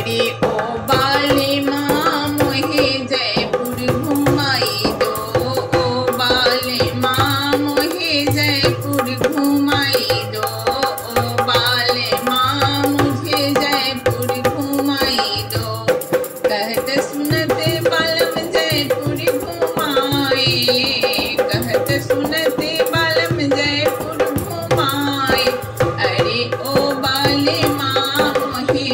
अरे ओ बाले माँ मोहे जयपुर घुमाई दो। ओ बाले माँ जयपुर घुमाई दो। ओ बाले माँ जयपुर घुमाई दो। कहत सुनते बालम जयपुर घुमाए, कहत सुनते बालम जयपुर घुमाए। अरे ओ बाले माँ मोहे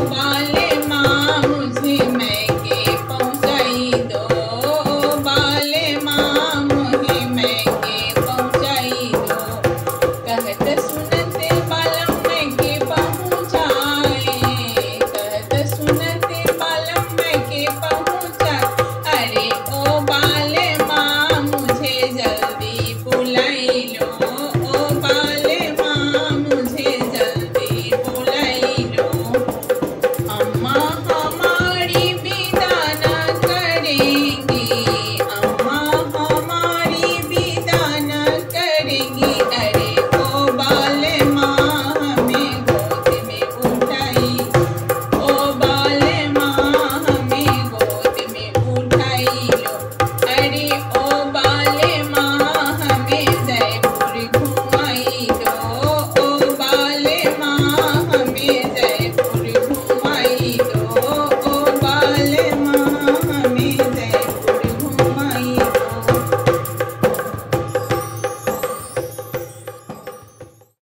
Paulo.